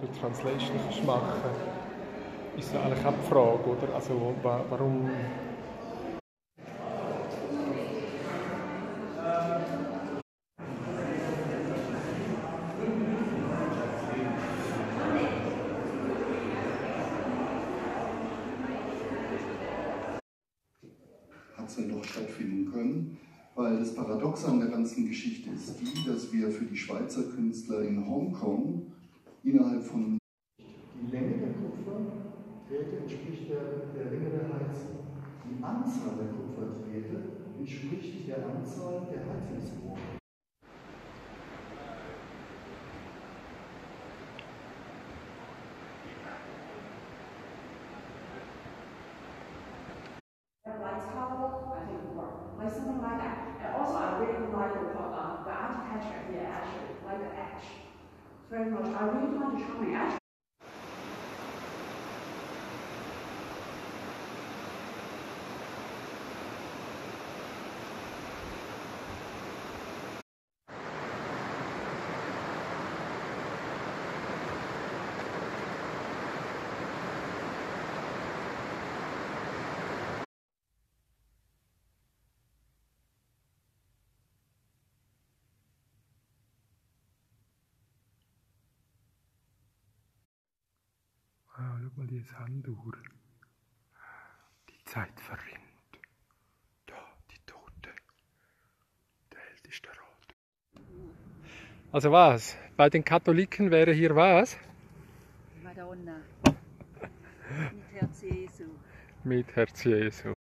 Google Translation kannst machen ist ja eigentlich auch die Frage, oder? Also, warum doch stattfinden können, weil das Paradox an der ganzen Geschichte ist die, dass wir für die Schweizer Künstler in Hongkong innerhalb von die Länge der Kupferdrähte entspricht der, der Länge der Heizung. Die Anzahl der Kupferdrähte entspricht der Anzahl der Heizungsrohre. like tower, I think work, like something like that. Very much, I really find it charming. Actually, Ah, schau mal die Sanduhr. Die Zeit verrinnt. Da, die Tote. Der älteste Rat. Also was? Bei den Katholiken wäre hier was? Madonna. Mit Herz Jesu. Mit Herz Jesu.